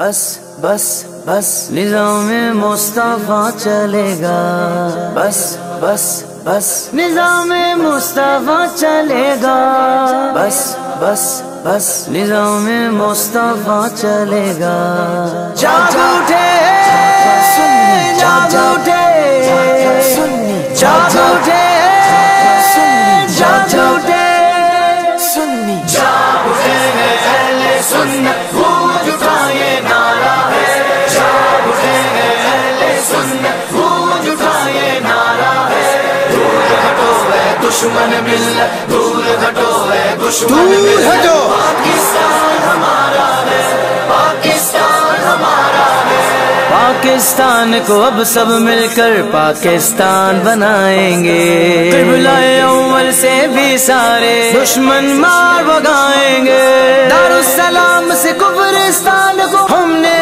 بس بس بس، نظام مصطفیٰ چلے گا۔ بس بس بس، نظام مصطفیٰ چلے گا۔ بس بس بس، نظام مصطفیٰ چلے گا۔ جاگ اٹھے جاگ اٹھے۔ جاگ اٹھے جاگ اٹھے۔ سنی جاگ اٹھے، اہل سنت دشمن ملت دور ہٹو ہے دشمن دور ہٹو۔ پاکستان ہمارا ہے پاکستان ہمارا ہے۔ پاکستان کو اب سب مل کر پاکستان بنائیں گے۔ قبلہ اول سے بھی سارے دشمن مار بگائیں گے۔ دارالسلام سے کبرستان کو ہم نے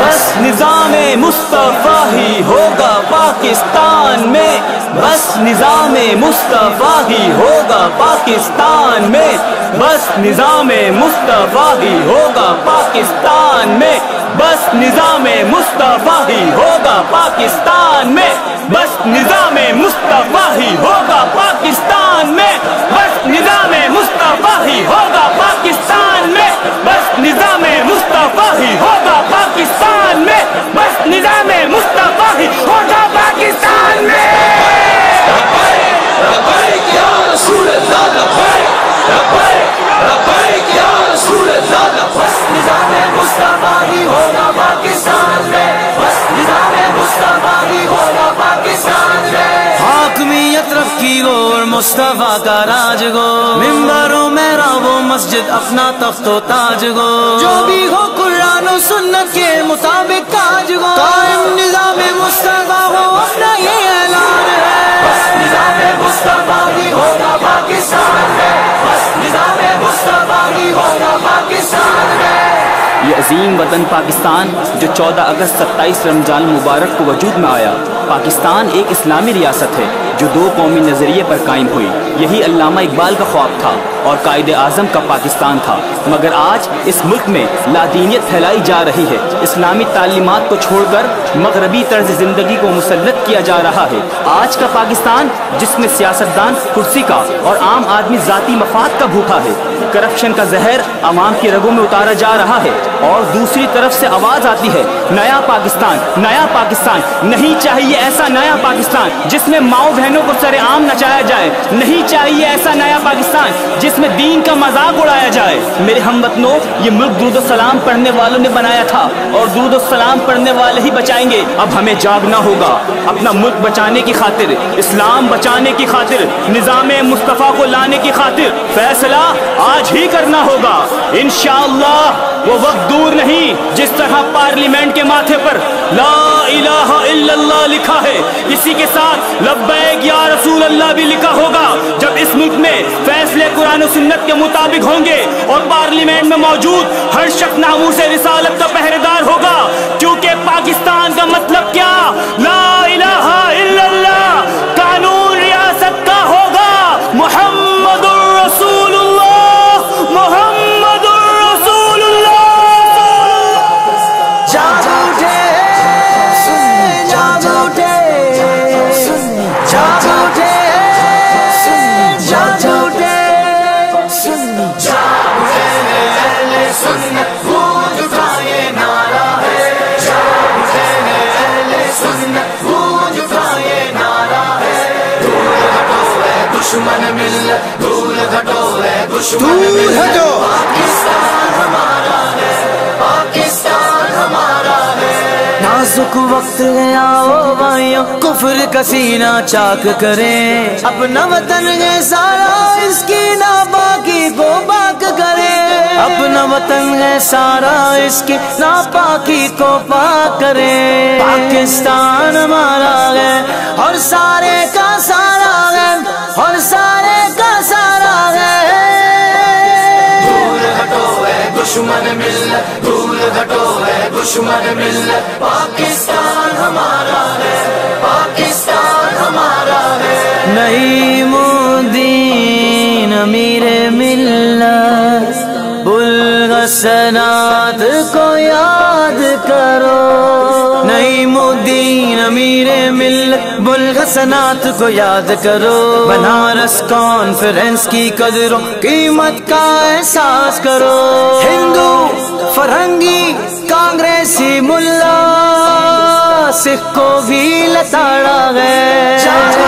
بس نظام مصطفیٰ ہی ہوگا پاکستان میں۔ بس نظام مصطفیٰ ہی ہوگا پاکستان میں۔ بس نظام مصطفیٰ ہی ہوگا پاکستان میں۔ بس نظام مصطفیٰ ہی ہوگا پاکستان میں۔ بس نظام مصطفیٰ کا راج گو۔ ممبروں میں وہ مسجد اپنا تخت و تاج گو۔ جو بھی ہو قرآن و سنت کے مطابق کاج گو۔ قائم نظام مصطفیٰ ہو، اپنا یہ اعلان ہے۔ بس نظام مصطفیٰ ہی ہوگا پاکستان میں بس نظام مصطفیٰ ہی ہوگا پاکستان میں یہ عظیم وطن پاکستان، جو چودہ اگست ستائیس رمضان مبارک کو وجود میں آیا۔ پاکستان ایک اسلامی ریاست ہے۔ جو دو قومی نظریے پر قائم ہوئی۔ یہی علامہ اقبال کا خواب تھا اور قائد اعظم کا پاکستان تھا۔ مگر آج اس ملک میں لادینیت پھیلائی جا رہی ہے۔ اسلامی تعلیمات کو چھوڑ کر مغربی طرز زندگی کو مسلط کیا جا رہا ہے۔ آج کا پاکستان جس میں سیاستدان، کرسی کا اور عام آدمی ذاتی مفاد کا بھوکا ہے۔ کرپشن کا زہر عوام کی رگوں میں اتارا جا رہا ہے اور دوسری طرف سے آواز آتی ہے، نیا پاکستان نیا پاکستان، نہیں چاہیے ایسا نیا پاکستان جس میں ماؤں بہنوں کو سر عام نچایا جائے، نہیں چاہیے ایسا نیا پاکستان جس میں دین کا مذاق اڑایا جائے۔ میرے ہم وطنوں یہ ملک درود السلام پڑھنے والوں نے بنایا تھا اور درود السلام پڑھنے والے ہی بچائیں گے۔ اب ہمیں جاگنا ہوگا۔ اپنا ملک بچانے کی خاطر، اسلام بچانے کی خاطر، نظام مصطفیٰ کو لانے کی خاطر، فیصلہ آج آج ہی کرنا ہوگا۔ انشاءاللہ وہ وقت دور نہیں جس طرح پارلیمنٹ کے ماتھے پر لا الہ الا اللہ لکھا ہے، اسی کے ساتھ لبیک یا رسول اللہ بھی لکھا ہوگا۔ جب اس ملک میں فیصلے قرآن و سنت کے مطابق ہوں گے اور پارلیمنٹ میں موجود ہر شخص نامور سے رسالت کا پہرے دار ہوگا دشمن دور مل پاکستان ہمارا ہے پاکستان ہمارا ہے نازک وقت گیا او بھائیوں کفر کا سینہ چاک کریں۔ اپنا وطن ہے سارا، اس کی ناپاکی کو پاک کریں۔ اپنا وطن ہے سارا، اس کی ناپاکی کو پاک کریں۔ پاکستان ہمارا ہے، اور سارے کا سارا ہے۔ اور سارے دشمن ملت پاکستان ہمارا ہے پاکستان ہمارا ہے۔ نہیں مودین امیر بلغسنات کو یاد کرو۔ نہیں مدین امیر ملت بلغسنات کو یاد کرو۔ بنارس کانفرنس کی قدروں قیمت کا احساس کرو۔ ہندو فرنگی کانگریسی ملا سکھ کو بھی لتاڑا گئے جاگ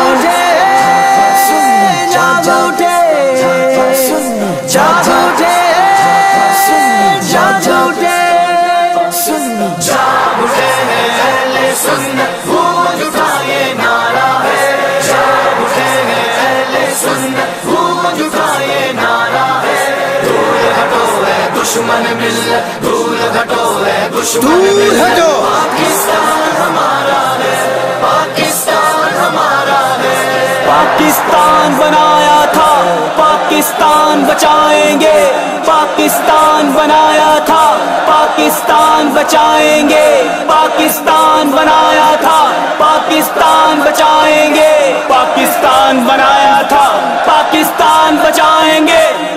اٹھے ہے پاکستان ہمارا ہے پاکستان ہمارا ہے پاکستان بنایا تھا، پاکستان بچائیں گے۔ پاکستان بنایا تھا، پاکستان بچائیں گے۔ پاکستان بنایا تھا، پاکستان بچائیں گے۔ پاکستان بنایا تھا، پاکستان بچائیں گے۔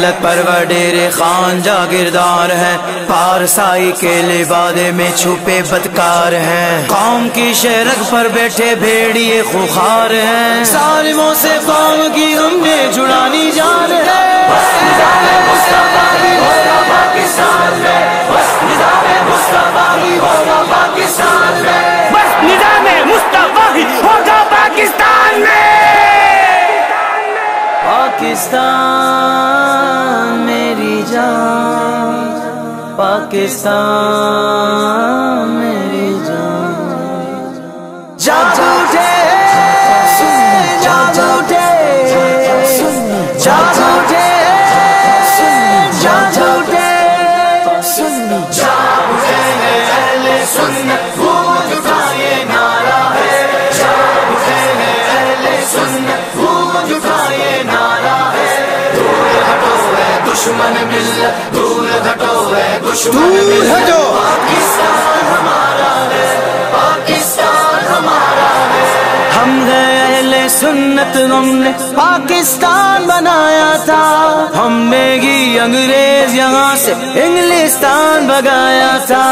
ملت پروڈیر خان جاگیردار ہیں۔ پارسائی کے لبادے میں چھپے بدکار ہیں۔ قوم کی شہرت پر بیٹھے بھیڑیے خوخار ہیں۔ ظالموں سے قوم کی ہم نے جڑانی جان ہے۔ پاکستان۔ پاکستان میری جان۔ جاگ دشمن مل دور ہٹو ہے دشمن مل پاکستان ہمارا ہے پاکستان ہمارا ہے۔ ہم گئے اہل سنت ہم نے پاکستان بنایا تھا۔ ہم نے گی انگریز یہاں سے انگلستان بگایا تھا۔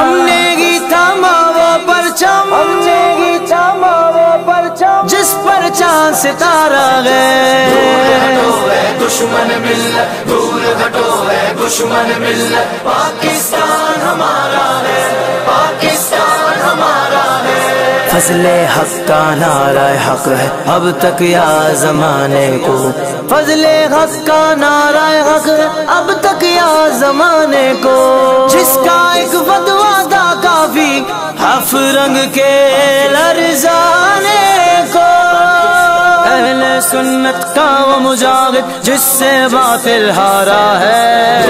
ہم نے گی تھاما وہ پرچم۔ ہم نے گی چاند ستارہ گئے ہے۔ دشمن مل دور ہٹو ہے دشمن مل پاکستان ہمارا ہے پاکستان ہمارا ہے۔ فضل حق کا نعرہ حق ہے۔ اب تک یا زمانے کو۔ فضل حق کا نعرہ حق ہے۔ اب تک یا زمانے کو۔ جس کا ایک بدوادہ کافی حف رنگ کے لرزانے سنت کا وہ مجاہد جس سے باطل ہارا ہے۔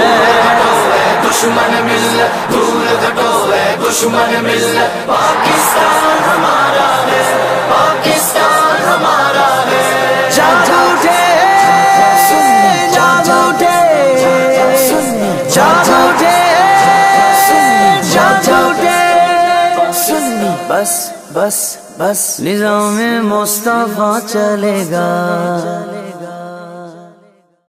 دشمن مل دور ہٹو ہے۔ دشمن مل پاکستان ہمارا ہے۔ پاکستان ہمارا ہے۔ جاگ اٹھے جاگ اٹھے جاگ اٹھے جاگ اٹھے بس بس۔ بس نظام مصطفیٰ چلے گا۔